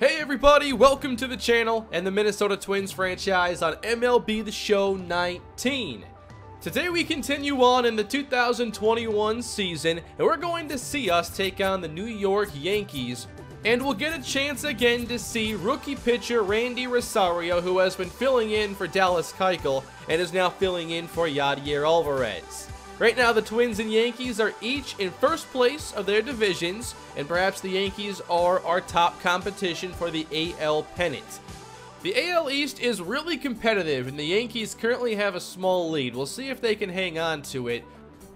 Hey everybody, welcome to the channel and the Minnesota Twins franchise on MLB The Show 19. Today we continue on in the 2021 season and we're going to see us take on the New York Yankees and we'll get a chance again to see rookie pitcher Randy Rosario who has been filling in for Dallas Keuchel and is now filling in for Yadier Alvarez. Right now, the Twins and Yankees are each in first place of their divisions, and perhaps the Yankees are our top competition for the AL pennant. The AL East is really competitive, and the Yankees currently have a small lead. We'll see if they can hang on to it,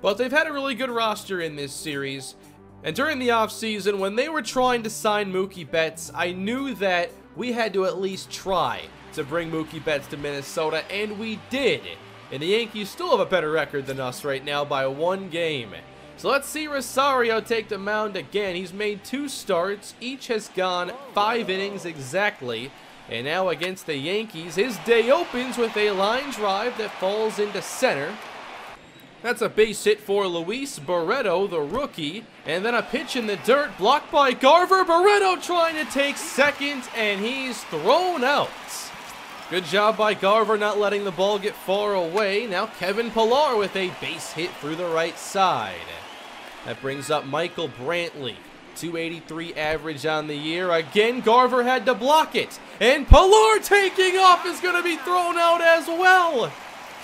but they've had a really good roster in this series. And during the offseason, when they were trying to sign Mookie Betts, I knew that we had to at least try to bring Mookie Betts to Minnesota, and we did. And the Yankees still have a better record than us right now by one game. So let's see Rosario take the mound again. He's made two starts. Each has gone five innings exactly. And now against the Yankees, his day opens with a line drive that falls into center. That's a base hit for Luis Barreto, the rookie. And then a pitch in the dirt, blocked by Garver. Barreto trying to take second, and he's thrown out. Good job by Garver not letting the ball get far away. Now Kevin Pillar with a base hit through the right side. That brings up Michael Brantley. 283 average on the year. Again, Garver had to block it. And Pillar taking off is going to be thrown out as well.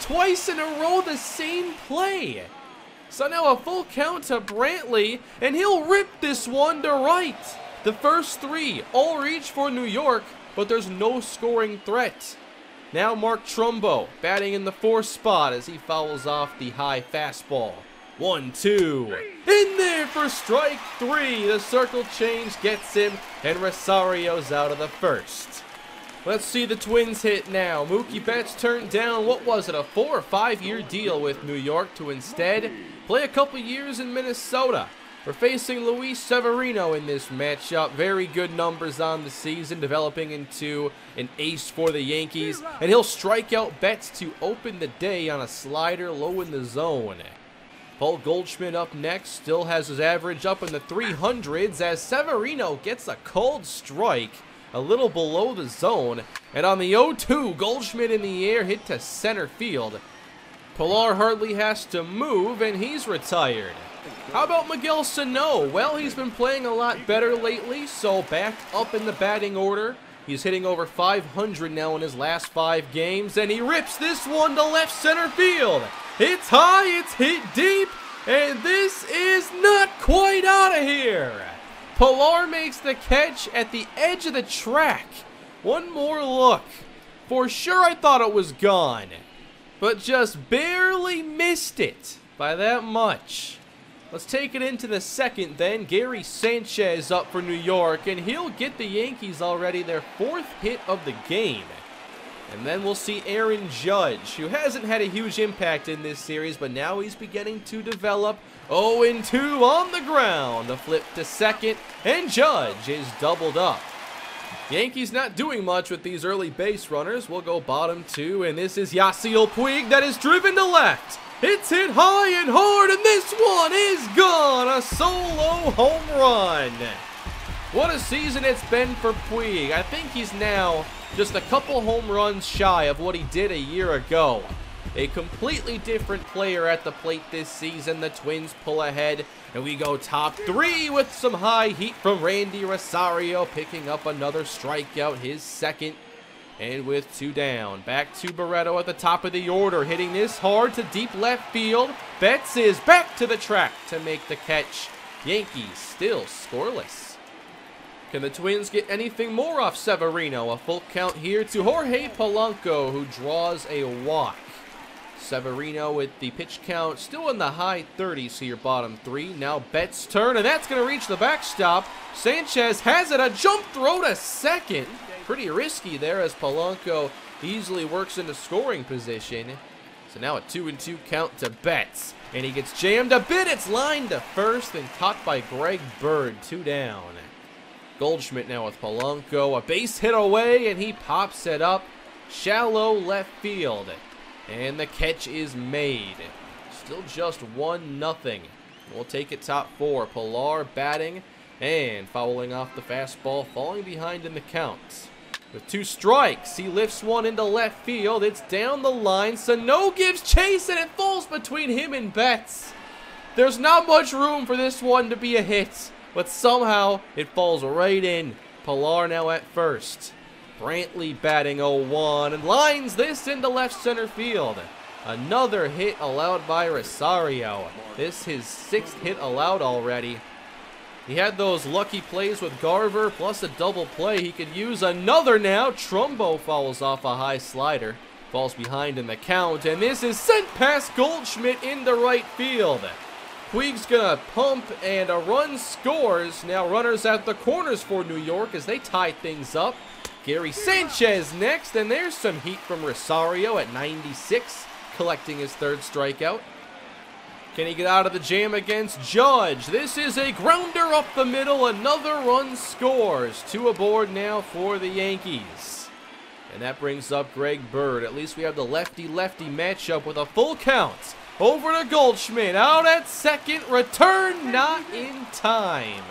Twice in a row, the same play. So now a full count to Brantley, and he'll rip this one to right. The first three all reach for New York, but there's no scoring threat. Now Mark Trumbo batting in the fourth spot as he fouls off the high fastball. One, two. In there for strike three. The circle change gets him, and Rosario's out of the first. Let's see the Twins hit now. Mookie Betts turned down, what was it, a four or five year deal with New York to instead play a couple years in Minnesota. We're facing Luis Severino in this matchup. Very good numbers on the season, developing into an ace for the Yankees. And he'll strike out Betts to open the day on a slider low in the zone. Paul Goldschmidt up next, still has his average up in the 300s as Severino gets a cold strike a little below the zone. And on the 0-2, Goldschmidt in the air hit to center field. Pillar hardly has to move, and he's retired. How about Miguel Sano? Well, he's been playing a lot better lately, so back up in the batting order. He's hitting over 500 now in his last five games, and he rips this one to left center field. It's high, it's hit deep, and this is not quite out of here. Pillar makes the catch at the edge of the track. One more look. For sure I thought it was gone, but just barely missed it by that much. Let's take it into the second then. Gary Sanchez up for New York, and he'll get the Yankees already their fourth hit of the game. And then we'll see Aaron Judge, who hasn't had a huge impact in this series, but now he's beginning to develop 0-2 on the ground. The flip to second, and Judge is doubled up. Yankees not doing much with these early base runners. We'll go bottom two, and this is Yasiel Puig that is driven to left. It's hit high and hard, and this one is gone. A solo home run. What a season it's been for Puig. I think he's now just a couple home runs shy of what he did a year ago. A completely different player at the plate this season. The Twins pull ahead, and we go top three with some high heat from Randy Rosario, picking up another strikeout, his second and with two down, back to Barreto at the top of the order, hitting this hard to deep left field. Betts is back to the track to make the catch. Yankees still scoreless. Can the Twins get anything more off Severino? A full count here to Jorge Polanco, who draws a walk. Severino with the pitch count still in the high 30s here, bottom three. Now Betts' turn, and that's going to reach the backstop. Sanchez has it, a jump throw to second. Pretty risky there as Polanco easily works into scoring position. So now a 2 and 2 count to Betts. And he gets jammed a bit. It's lined to first and caught by Greg Bird. Two down. Goldschmidt now with Polanco. A base hit away and he pops it up. Shallow left field. And the catch is made. Still just 1 nothing. We'll take it top four. Pillar batting And fouling off the fastball, falling behind in the count. With two strikes, he lifts one into left field. It's down the line. Sano gives chase, and it falls between him and Betts. There's not much room for this one to be a hit, but somehow it falls right in. Pillar now at first. Brantley batting 0-1 and lines this into left center field. Another hit allowed by Rosario. This his sixth hit allowed already. He had those lucky plays with Garver plus a double play. He could use another now. Trumbo fouls off a high slider. Falls behind in the count. And this is sent past Goldschmidt in the right field. Puig's gonna pump and a run scores. Now runners at the corners for New York as they tie things up. Gary Sanchez next. And there's some heat from Rosario at 96. Collecting his third strikeout. Can he get out of the jam against Judge? This is a grounder up the middle. Another run scores. Two aboard now for the Yankees. And that brings up Greg Bird. At least we have the lefty-lefty matchup with a full count. Over to Goldschmidt. Out at second. Return not in time.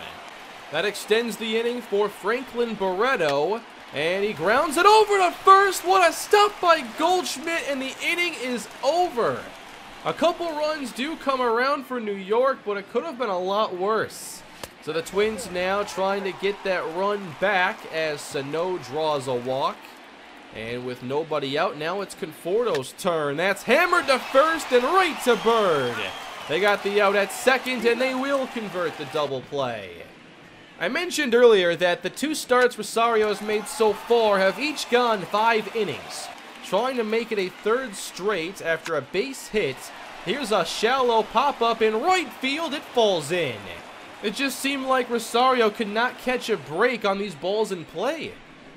That extends the inning for Franklin Barreto. And he grounds it over to first. What a stop by Goldschmidt. And the inning is over. A couple runs do come around for New York, but it could have been a lot worse. So the Twins now trying to get that run back as Sano draws a walk. And with nobody out, now it's Conforto's turn. That's hammered to first and right to Bird. They got the out at second, and they will convert the double play. I mentioned earlier that the two starts Rosario has made so far have each gone five innings trying to make it a third straight after a base hit. Here's a shallow pop-up in right field. It falls in. It just seemed like Rosario could not catch a break on these balls in play.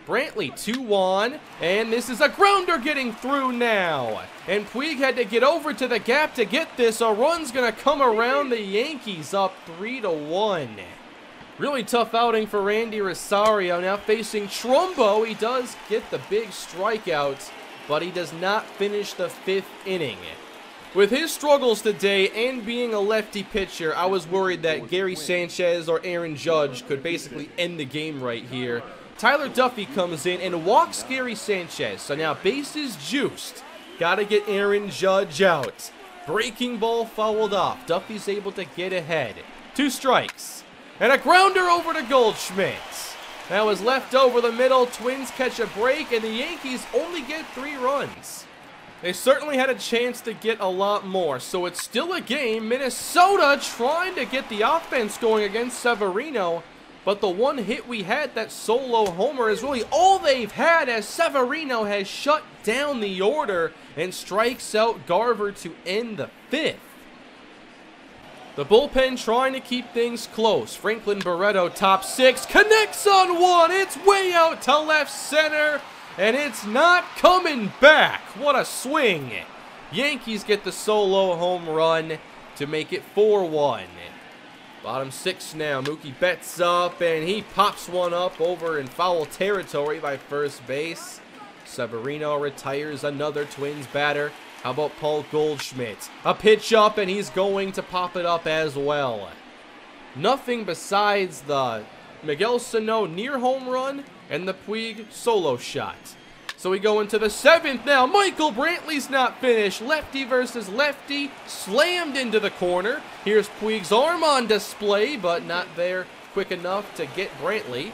Brantley 2-1, and this is a grounder getting through now. And Puig had to get over to the gap to get this. A run's going to come around the Yankees up 3-1. Really tough outing for Randy Rosario. Now facing Trumbo, he does get the big strikeout but he does not finish the fifth inning. With his struggles today and being a lefty pitcher, I was worried that Gary Sanchez or Aaron Judge could basically end the game right here. Tyler Duffy comes in and walks Gary Sanchez. So now bases juiced. Gotta get Aaron Judge out. Breaking ball fouled off. Duffy's able to get ahead. Two strikes. And a grounder over to Goldschmidt. That was left over the middle. Twins catch a break, and the Yankees only get three runs. They certainly had a chance to get a lot more, so it's still a game. Minnesota trying to get the offense going against Severino, but the one hit we had, that solo homer, is really all they've had as Severino has shut down the order and strikes out Garver to end the fifth. The bullpen trying to keep things close. Franklin Barreto, top six, connects on one. It's way out to left center, and it's not coming back. What a swing. Yankees get the solo home run to make it 4-1. Bottom six now. Mookie Betts up, and he pops one up over in foul territory by first base. Severino retires another Twins batter. How about Paul Goldschmidt? A pitch up, and he's going to pop it up as well. Nothing besides the Miguel Sano near home run and the Puig solo shot. So we go into the seventh now. Michael Brantley's not finished. Lefty versus lefty. Slammed into the corner. Here's Puig's arm on display, but not there quick enough to get Brantley.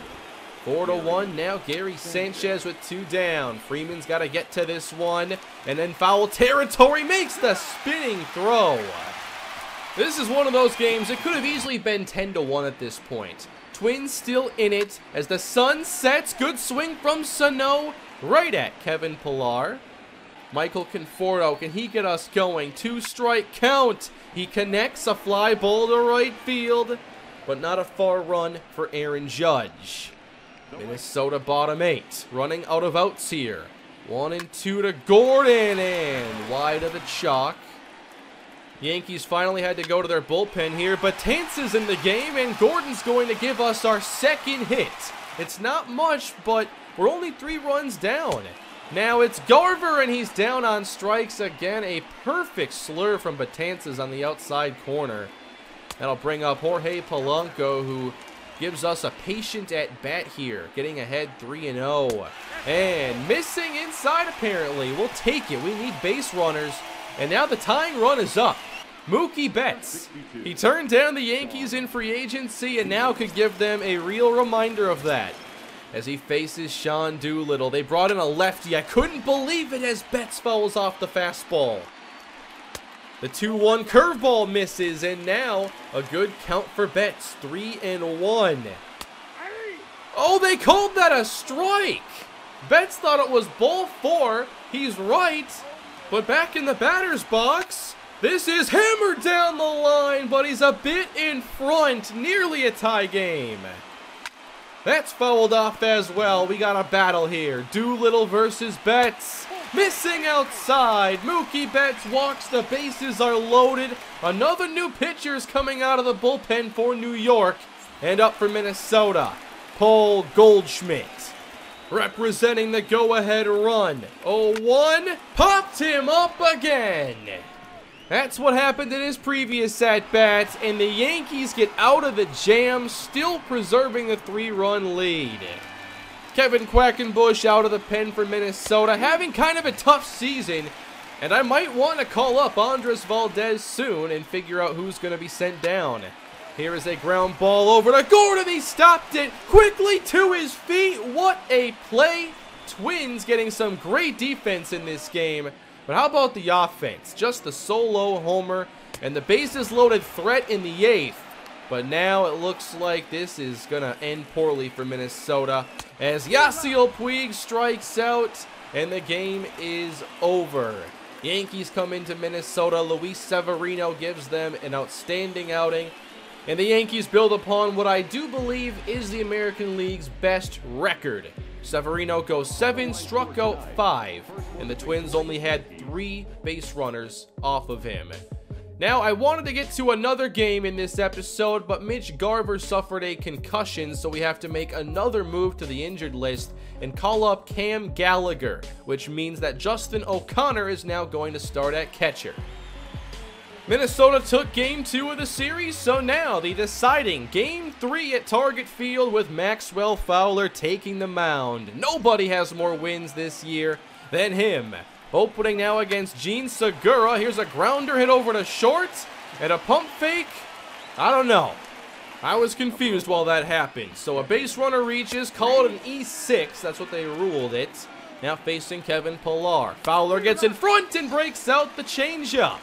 4 to 1 now. Gary Sanchez with two down. Freeman's got to get to this one. And then foul territory makes the spinning throw. This is one of those games. It could have easily been 10 to 1 at this point. Twins still in it as the sun sets. Good swing from Sano right at Kevin Pillar. Michael Conforto, can he get us going? Two strike count. He connects a fly ball to right field, but not a far run for Aaron Judge. Minnesota bottom eight. Running out of outs here. One and two to Gordon and wide of the chalk. Yankees finally had to go to their bullpen here, but Tance is in the game and Gordon's going to give us our second hit. It's not much, but we're only three runs down. Now it's Garver and he's down on strikes again. A perfect slur from Betances on the outside corner. That'll bring up Jorge Polanco who gives us a patient at bat here, getting ahead 3-0. And missing inside apparently. We'll take it. We need base runners. And now the tying run is up. Mookie Betts. He turned down the Yankees in free agency and now could give them a real reminder of that. As he faces Sean Doolittle. They brought in a lefty. I couldn't believe it as Betts fouls off the fastball. The 2-1 curveball misses, and now a good count for Betts. 3 and 1. Oh, they called that a strike. Betts thought it was ball four. He's right. But back in the batter's box, this is hammered down the line, but he's a bit in front. Nearly a tie game. That's fouled off as well. We got a battle here. Doolittle versus Betts. Missing outside. Mookie Betts walks. The bases are loaded. Another new pitcher is coming out of the bullpen for New York. And up for Minnesota. Paul Goldschmidt. Representing the go-ahead run. 0-1. Popped him up again. That's what happened in his previous at-bats, and the Yankees get out of the jam, still preserving a three-run lead. Kevin Quackenbush out of the pen for Minnesota, having kind of a tough season, and I might want to call up Andres Valdez soon and figure out who's going to be sent down. Here is a ground ball over to Gordon. He stopped it quickly to his feet. What a play. Twins getting some great defense in this game. But how about the offense? Just the solo homer and the bases loaded threat in the eighth. But now it looks like this is going to end poorly for Minnesota as Yasiel Puig strikes out and the game is over. Yankees come into Minnesota. Luis Severino gives them an outstanding outing. And the Yankees build upon what I do believe is the American League's best record. Severino goes 7, struck out 5, and the Twins only had 3 base runners off of him. Now, I wanted to get to another game in this episode, but Mitch Garver suffered a concussion, so we have to make another move to the injured list and call up Cam Gallagher, which means that Justin O'Connor is now going to start at catcher. Minnesota took game two of the series, so now the deciding game three at Target Field with Maxwell Fowler taking the mound. Nobody has more wins this year than him. Opening now against Jean Segura. Here's a grounder hit over to short and a pump fake. I don't know. I was confused while that happened. So a base runner reaches, called an E6. That's what they ruled it. Now facing Kevin Pillar. Fowler gets in front and breaks out the changeup.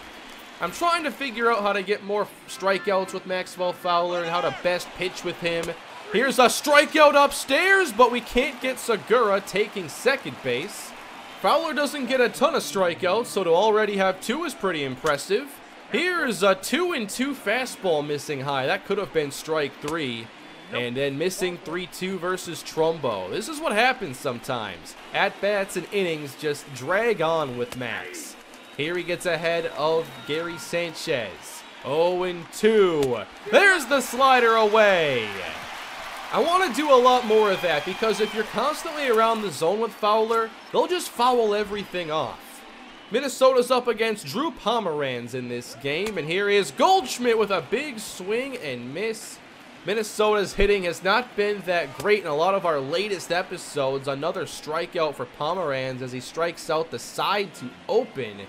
I'm trying to figure out how to get more strikeouts with Maxwell Fowler and how to best pitch with him. Here's a strikeout upstairs, but we can't get Segura taking second base. Fowler doesn't get a ton of strikeouts, so to already have two is pretty impressive. Here's a 2 and 2 fastball missing high. That could have been strike 3. And then missing 3-2 versus Trumbo. This is what happens sometimes. At-bats and innings just drag on with Max. Here he gets ahead of Gary Sanchez. 0-2. There's the slider away. I want to do a lot more of that because if you're constantly around the zone with Fowler, they'll just foul everything off. Minnesota's up against Drew Pomeranz in this game, and here is Goldschmidt with a big swing and miss. Minnesota's hitting has not been that great in a lot of our latest episodes. Another strikeout for Pomeranz as he strikes out the side to open.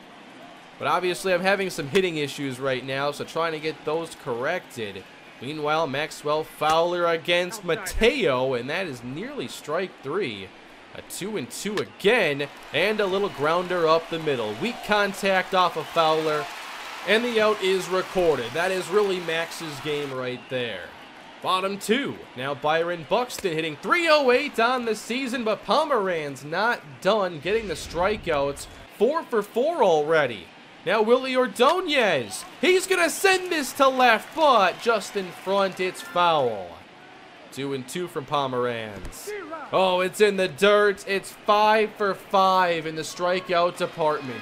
But obviously I'm having some hitting issues right now, so trying to get those corrected. Meanwhile, Maxwell Fowler against oh, Mateo, and that is nearly strike three. A two and two again, and a little grounder up the middle. Weak contact off of Fowler, and the out is recorded. That is really Max's game right there. Bottom two. Now Byron Buxton hitting 308 on the season, but Pomeranz not done getting the strikeouts. Four for four already. Now Willie Ordonez. He's going to send this to left, but just in front, it's foul. Two and two from Pomeranz. Oh, it's in the dirt. It's five for five in the strikeout department.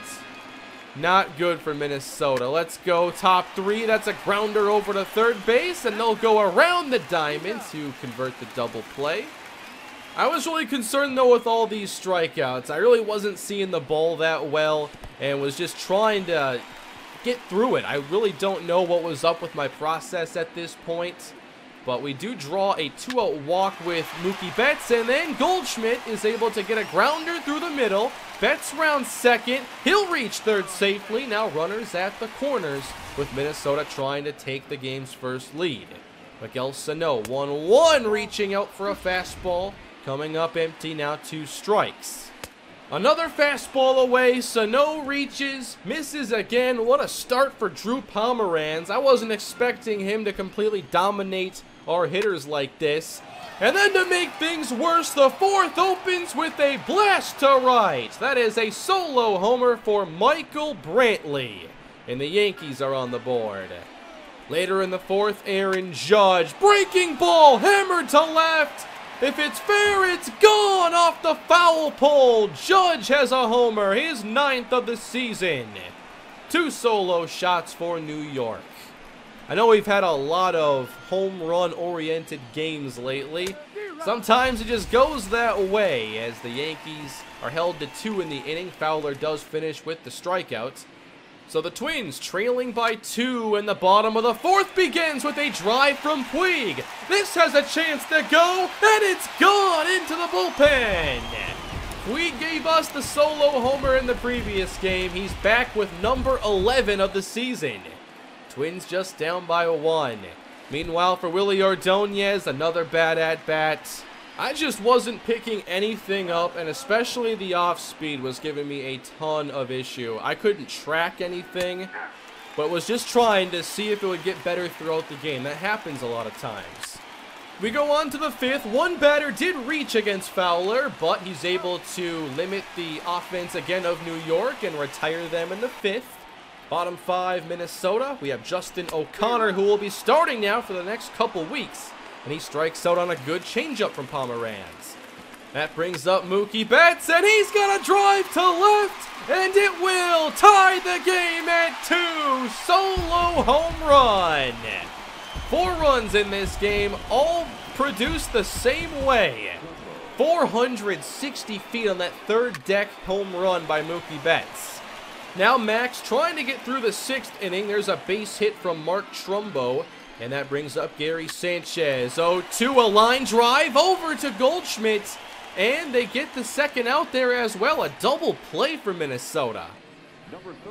Not good for Minnesota. Let's go top three. That's a grounder over to third base, and they'll go around the diamond to convert the double play. I was really concerned, though, with all these strikeouts. I really wasn't seeing the ball that well and was just trying to get through it. I really don't know what was up with my process at this point, but we do draw a two-out walk with Mookie Betts, and then Goldschmidt is able to get a grounder through the middle. Betts round second. He'll reach third safely. Now runners at the corners with Minnesota trying to take the game's first lead. Miguel Sano, 1-1, reaching out for a fastball. Coming up empty, now two strikes. Another fastball away, Sano reaches, misses again. What a start for Drew Pomeranz. I wasn't expecting him to completely dominate our hitters like this. And then to make things worse, the fourth opens with a blast to right. That is a solo homer for Michael Brantley. And the Yankees are on the board. Later in the fourth, Aaron Judge. Breaking ball, hammered to left. If it's fair, it's gone off the foul pole. Judge has a homer, his ninth of the season. Two solo shots for New York. I know we've had a lot of home run oriented games lately. Sometimes it just goes that way as the Yankees are held to two in the inning. Fowler does finish with the strikeouts. So the Twins trailing by two and the bottom of the fourth begins with a drive from Puig. This has a chance to go and it's gone into the bullpen. Puig gave us the solo homer in the previous game. He's back with number 11 of the season. Twins just down by one. Meanwhile for Willie Ordonez, another bad at-bat. I just wasn't picking anything up, and especially the off-speed was giving me a ton of issue. I couldn't track anything, but was just trying to see if it would get better throughout the game. That happens a lot of times. We go on to the fifth. One batter did reach against Fowler, but he's able to limit the offense again of New York and retire them in the fifth. Bottom five, Minnesota. We have Justin O'Connor, who will be starting now for the next couple weeks and he strikes out on a good changeup from Pomeranz. That brings up Mookie Betts, and he's going to drive to left, and it will tie the game at two. Solo home run. Four runs in this game, all produced the same way. 460 feet on that third deck home run by Mookie Betts. Now Max trying to get through the sixth inning. There's a base hit from Mark Trumbo. And that brings up Gary Sanchez. Oh, to a line drive over to Goldschmidt. And they get the second out there as well. A double play for Minnesota.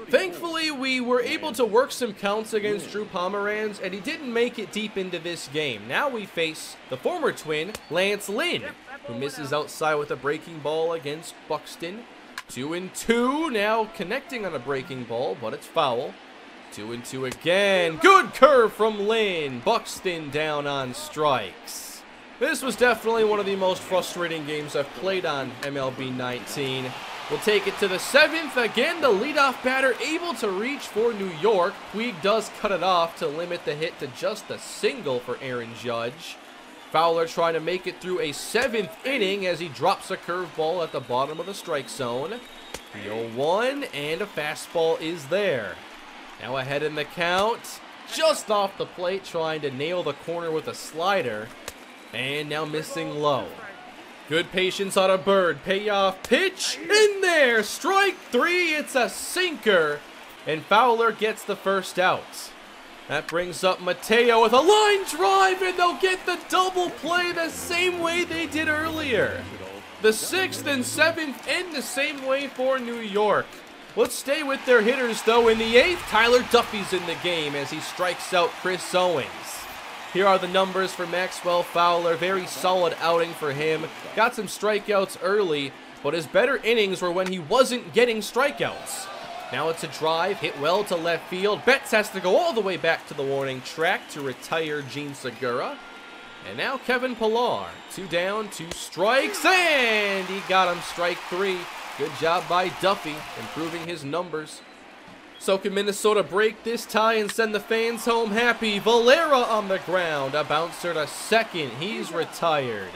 Thankfully, we were able to work some counts against Drew Pomeranz, and he didn't make it deep into this game. Now we face the former twin, Lance Lynn, who misses outside with a breaking ball against Buxton. Two and two, now connecting on a breaking ball, but it's foul. Two and two again. Good curve from Lynn. Buxton down on strikes. This was definitely one of the most frustrating games I've played on MLB 19. We'll take it to the seventh. Again, the leadoff batter able to reach for New York. Puig does cut it off to limit the hit to just a single for Aaron Judge. Fowler trying to make it through a seventh inning as he drops a curveball at the bottom of the strike zone. The 0-1 and a fastball is there. Now ahead in the count. Just off the plate, trying to nail the corner with a slider. And now missing low. Good patience on a bird. Payoff pitch in there. Strike three. It's a sinker. And Fowler gets the first out. That brings up Mateo with a line drive, and they'll get the double play the same way they did earlier. The sixth and seventh end the same way for New York. Let's stay with their hitters, though. In the eighth, Tyler Duffy's in the game as he strikes out Chris Owings. Here are the numbers for Maxwell Fowler. Very solid outing for him. Got some strikeouts early, but his better innings were when he wasn't getting strikeouts. Now it's a drive, hit well to left field. Betts has to go all the way back to the warning track to retire Jean Segura. And now Kevin Pillar. Two down, two strikes, and he got him strike three. Good job by Duffy, improving his numbers. So can Minnesota break this tie and send the fans home happy? Valera on the ground, a bouncer to second. He's retired.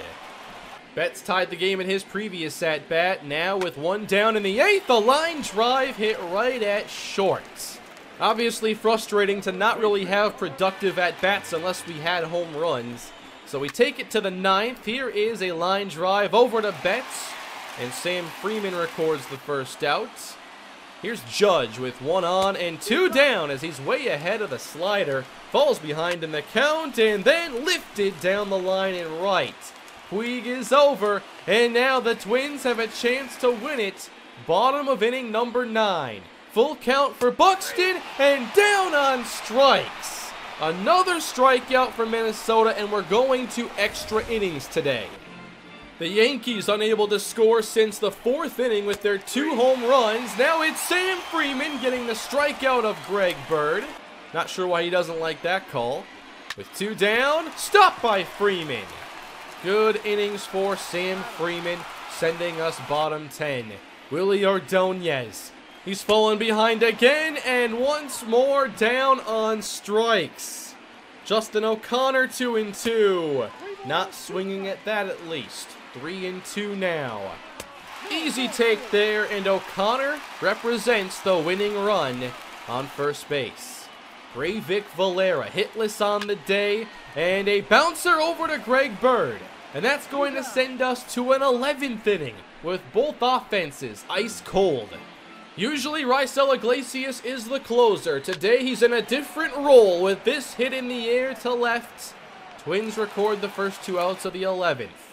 Betts tied the game in his previous at-bat. Now with one down in the eighth, a line drive hit right at short. Obviously frustrating to not really have productive at-bats unless we had home runs. So we take it to the ninth. Here is a line drive over to Betts. And Sam Freeman records the first out. Here's Judge with one on and two down as he's way ahead of the slider. Falls behind in the count and then lifted down the line and right. Puig is over and now the Twins have a chance to win it. Bottom of inning number nine. Full count for Buxton and down on strikes. Another strikeout for Minnesota and we're going to extra innings today. The Yankees unable to score since the fourth inning with their two home runs. Now it's Sam Freeman getting the strikeout of Greg Bird. Not sure why he doesn't like that call. With two down, stopped by Freeman. Good innings for Sam Freeman, sending us bottom 10. Willie Ordonez. He's fallen behind again, and once more down on strikes. Justin O'Connor, 2 and 2. Not swinging at that at least. Three and two now. Easy take there, and O'Connor represents the winning run on first base. Breyvic Valera hitless on the day, and a bouncer over to Greg Bird. And that's going to send us to an 11th inning with both offenses ice cold. Usually Raisel Iglesias is the closer. Today he's in a different role with this hit in the air to left. Twins record the first two outs of the 11th.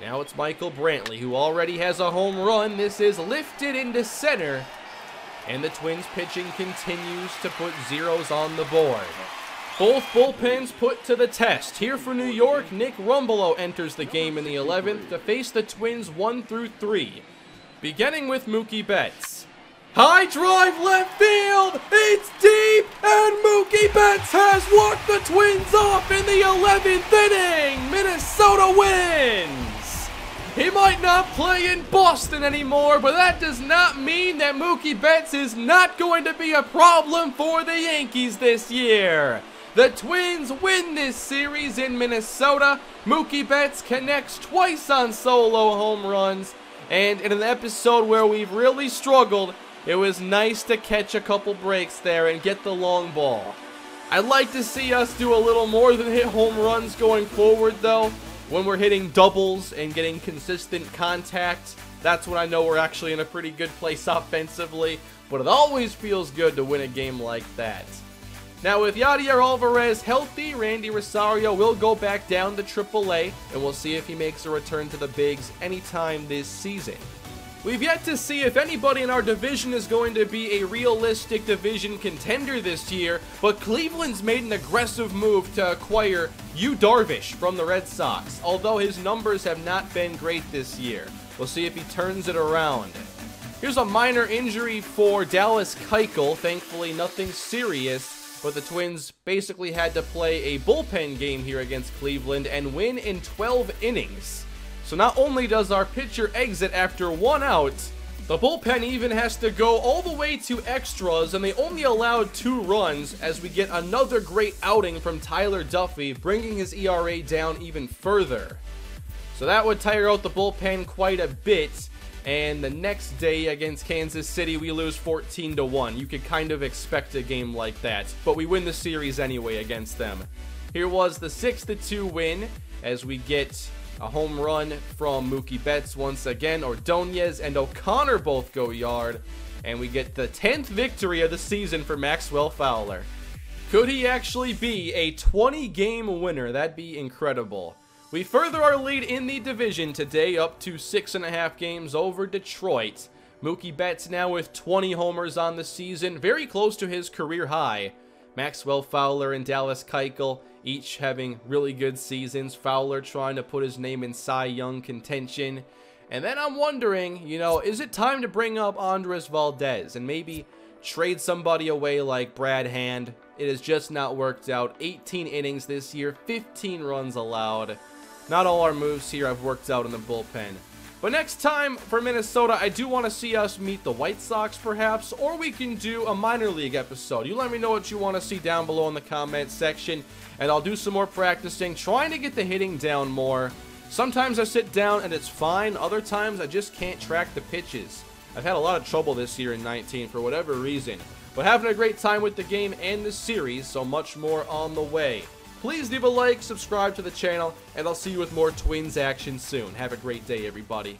Now it's Michael Brantley, who already has a home run. This is lifted into center. And the Twins pitching continues to put zeros on the board. Both bullpens put to the test. Here for New York, Nick Rumbelow enters the game in the 11th to face the Twins 1 through 3. Beginning with Mookie Betts. High drive left field! It's deep! And Mookie Betts has walked the Twins off in the 11th inning! Minnesota wins! He might not play in Boston anymore, but that does not mean that Mookie Betts is not going to be a problem for the Yankees this year. The Twins win this series in Minnesota. Mookie Betts connects twice on solo home runs. And in an episode where we've really struggled, it was nice to catch a couple breaks there and get the long ball. I'd like to see us do a little more than hit home runs going forward, though. When we're hitting doubles and getting consistent contact, that's when I know we're actually in a pretty good place offensively. But it always feels good to win a game like that. Now with Yadier Alvarez healthy, Randy Rosario will go back down to AAA, and we'll see if he makes a return to the bigs anytime this season. We've yet to see if anybody in our division is going to be a realistic division contender this year, but Cleveland's made an aggressive move to acquire Yu Darvish from the Red Sox, although his numbers have not been great this year. We'll see if he turns it around. Here's a minor injury for Dallas Keuchel, thankfully nothing serious, but the Twins basically had to play a bullpen game here against Cleveland and win in 12 innings. So not only does our pitcher exit after one out, the bullpen even has to go all the way to extras, and they only allowed two runs as we get another great outing from Tyler Duffy, bringing his ERA down even further. So that would tire out the bullpen quite a bit, and the next day against Kansas City, we lose 14 to 1. You could kind of expect a game like that, but we win the series anyway against them. Here was the 6 to 2 win as we get a home run from Mookie Betts once again. Ordonez and O'Connor both go yard. And we get the 10th victory of the season for Maxwell Fowler. Could he actually be a 20 game winner? That'd be incredible. We further our lead in the division today up to 6.5 games over Detroit. Mookie Betts now with 20 homers on the season, very close to his career high. Maxwell Fowler and Dallas Keuchel each having really good seasons. Fowler trying to put his name in Cy Young contention. And then I'm wondering, you know, is it time to bring up Andres Valdez and maybe trade somebody away like Brad Hand? It has just not worked out. 18 innings this year, 15 runs allowed. Not all our moves here have worked out in the bullpen. But next time for Minnesota, I do want to see us meet the White Sox perhaps, or we can do a minor league episode. You let me know what you want to see down below in the comment section, and I'll do some more practicing, trying to get the hitting down more. Sometimes I sit down and it's fine, other times I just can't track the pitches. I've had a lot of trouble this year in 19 for whatever reason, but having a great time with the game and the series, so much more on the way. Please leave a like, subscribe to the channel, and I'll see you with more Twins action soon. Have a great day, everybody.